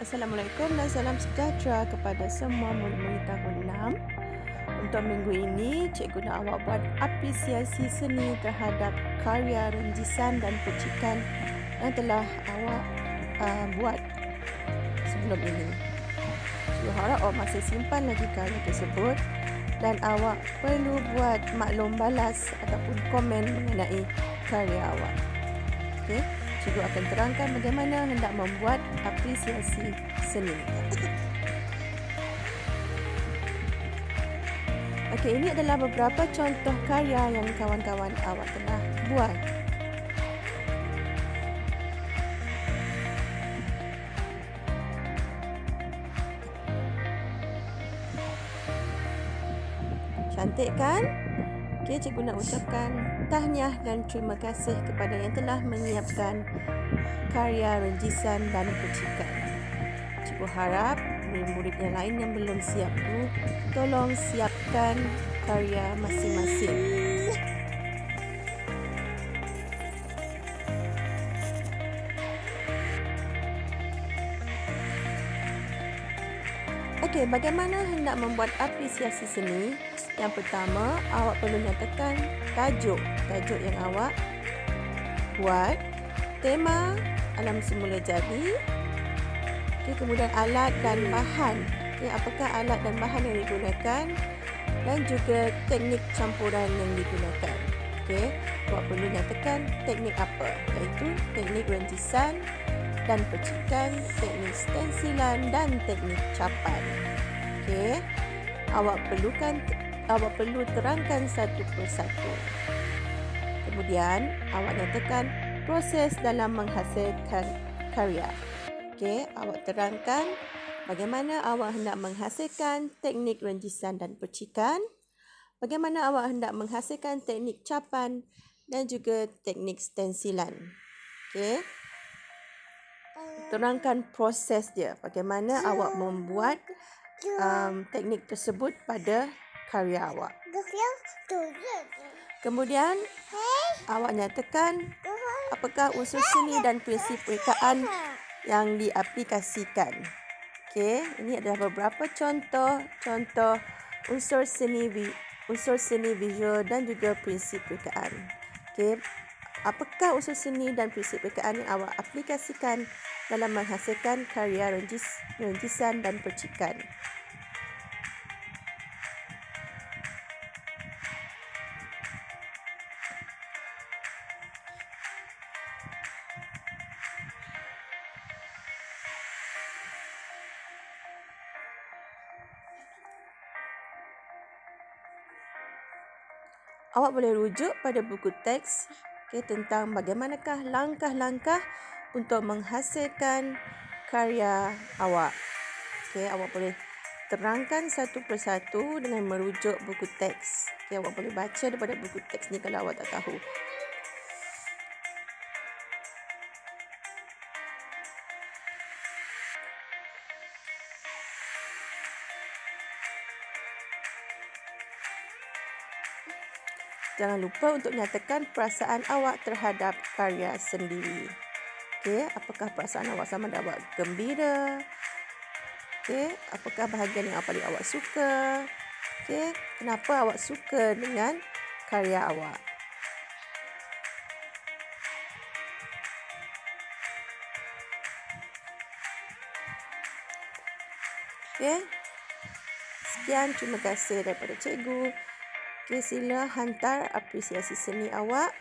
Assalamualaikum dan salam sejahtera kepada semua murid-murid tahun 6. Untuk minggu ini, cikgu nak awak buat apresiasi seni terhadap karya renjisan dan percikan yang telah awak uh, buat sebelum ini. Cikgu harap awak masih simpan lagi karya tersebut dan awak perlu buat maklum balas ataupun komen mengenai karya awak. Okay? Cikgu akan terangkan bagaimana hendak membuat apresiasi seni. Okey, ini adalah beberapa contoh karya yang kawan-kawan awak telah buat. Cantik kan? Okey, cikgu nak ucapkan tahniah dan terima kasih kepada yang telah menyiapkan karya renjisan dan percikan. Cikgu harap murid-murid yang lain yang belum siap tu tolong siapkan karya masing-masing. Okey, bagaimana hendak membuat apresiasi seni? Yang pertama, awak perlu nyatakan tajuk. Tajuk yang awak buat. Tema alam semula jadi. Okay, kemudian alat dan bahan. Okay, apakah alat dan bahan yang digunakan? Dan juga teknik campuran yang digunakan. Okay, awak perlu nyatakan teknik apa? Iaitu teknik rentisan dan percikan, teknik stensilan dan teknik capan. Okay, awak perlukan awak perlu terangkan satu persatu. Kemudian, awak nyatakan proses dalam menghasilkan karya. Okey, awak terangkan bagaimana awak hendak menghasilkan teknik renjisan dan percikan, bagaimana awak hendak menghasilkan teknik capan dan juga teknik stensilan. Okey. Terangkan proses dia, bagaimana awak membuat um, teknik tersebut pada karya awak. Kemudian awak nyatakan apakah unsur seni dan prinsip rekaan yang diaplikasikan. Okey, ini adalah beberapa contoh contoh unsur seni unsur seni visual dan juga prinsip rekaan. Okey, apakah unsur seni dan prinsip rekaan yang awak aplikasikan dalam menghasilkan karya renjis, renjisan dan percikan? awak boleh rujuk pada buku teks okay, tentang bagaimanakah langkah-langkah untuk menghasilkan karya awak. Okay, awak boleh terangkan satu persatu dengan merujuk buku teks. Okay, awak boleh baca daripada buku teks ni kalau awak tak tahu. Jangan lupa untuk nyatakan perasaan awak terhadap karya sendiri. Okey, apakah perasaan awak sama ada awak gembira? Okey, apakah bahagian yang paling awak suka? Okey, kenapa awak suka dengan karya awak? Okey. Sekian terima kasih daripada cikgu. Okay, sila hantar apresiasi seni awak